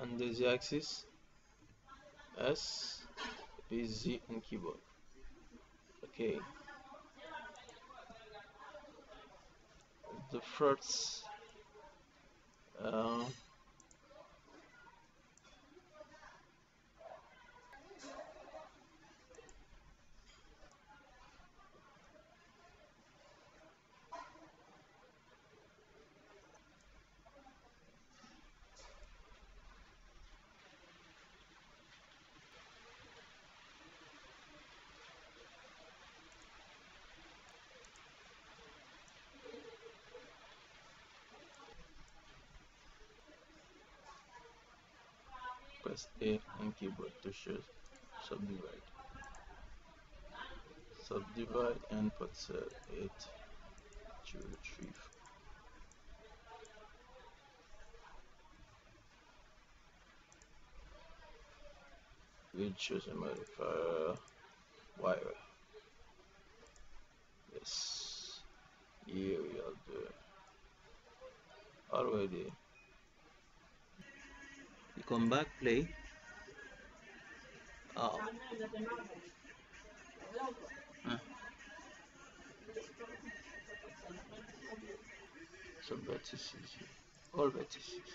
on the Z axis. S is Z on keyboard. Okay. The first uh, press A on keyboard to show subdivide. Subdivide and put cell 8 to retrieve. We choose a modifier wire. Yes, here we are doing already come back play oh so vertices all vertices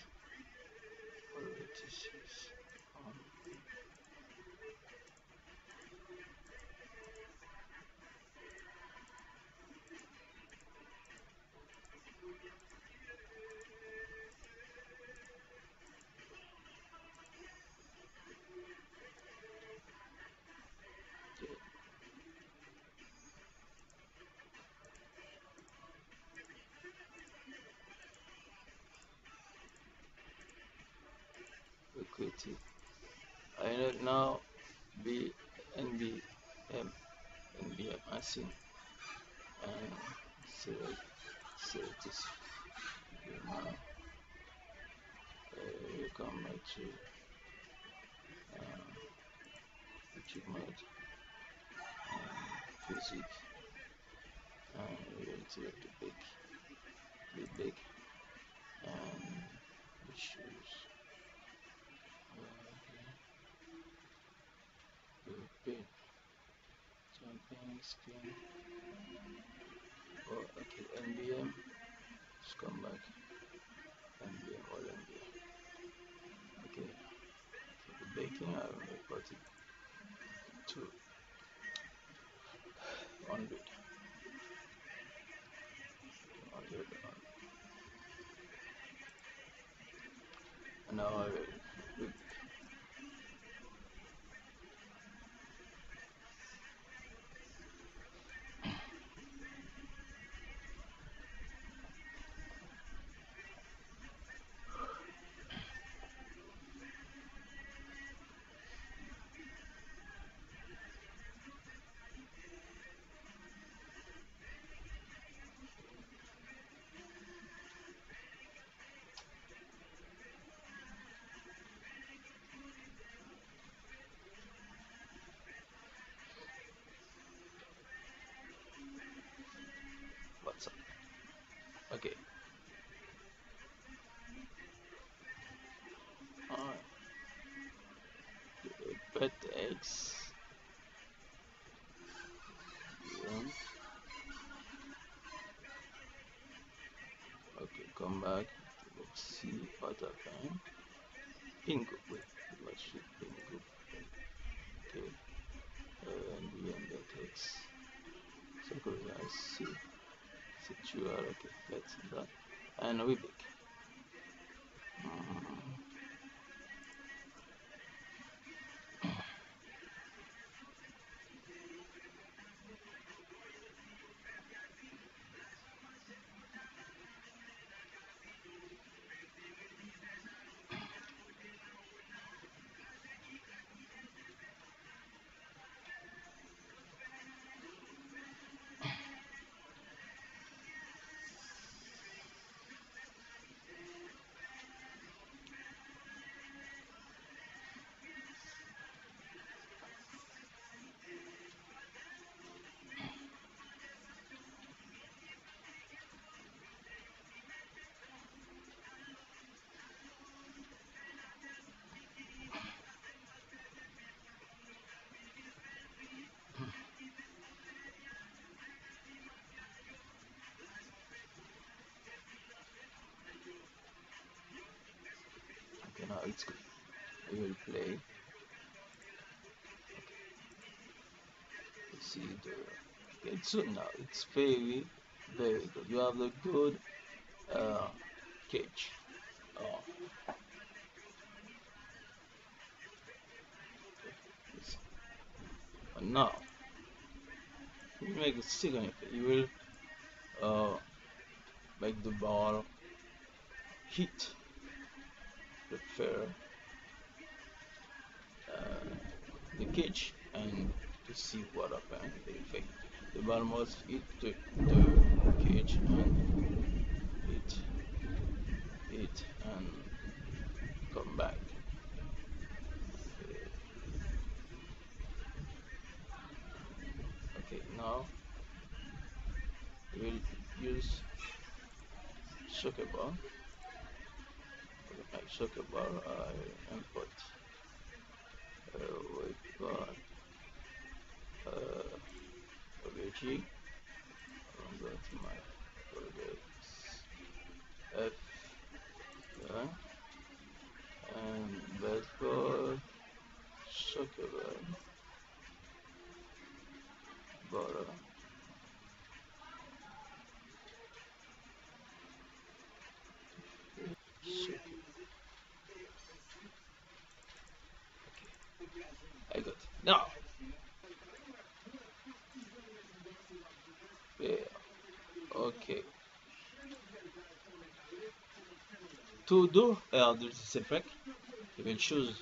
all vertices um, equity I know. Now B N B M N B M async and select select this now uh, you come back to uh, YouTube mode and physics and we activate the big the big and we choose uh, big jumping screen. Oh okay NBM just come back. NBM all NBM okay. For the baking I will report it to 100 100 and now I will pet X one okay come back. Let's see what I find. Bingo wait what should bingo okay. Uh, and the end that X so go I see. Situar okay that's done and we back it's good we will play. See the so now it's very very good. You have the good uh, cage oh. now you make a second you will uh, make the ball hit fair uh, the cage and to see what happens the effect. The ball must hit the, the cage and hit hit and come back. Okay, okay now we'll use soccer ball ball I input. Uh, we've got uh, I'm going to my projects F. Yeah. And baseball soccer ball borrow I. Now, yeah, okay. To do uh, this effect, you will choose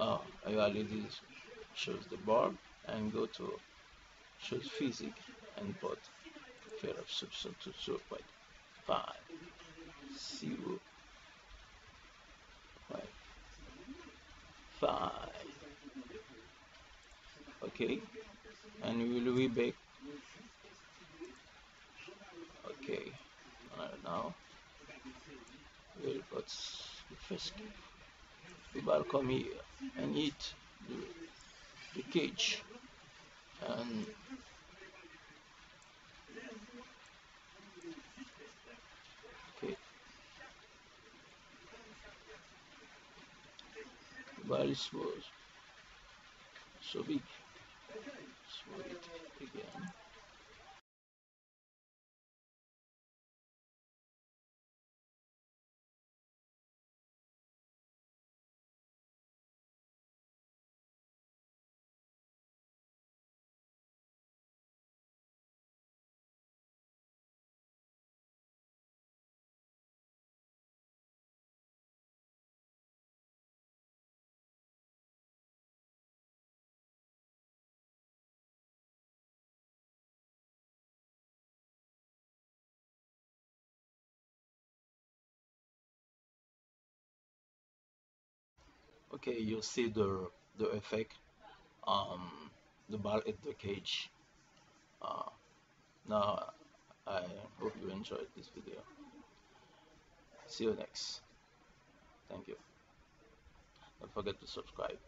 uh, already choose the bar and go to choose physics and put fair of substitute to point five. Zero. Five. Five okay. And we will be back. Okay. Now. We'll put the first ball come here and eat the, the cage. And okay. The ball is so big smooth it again okay you see the the effect um the ball hit the cage. Uh, now I hope you enjoyed this video. See you next. Thank you. Don't forget to subscribe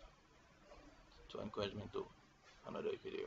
to encourage me to another video